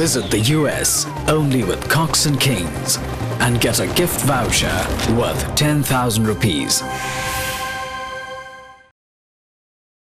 visit the US only with Cox and Kings and get a gift voucher worth 10,000 rupees.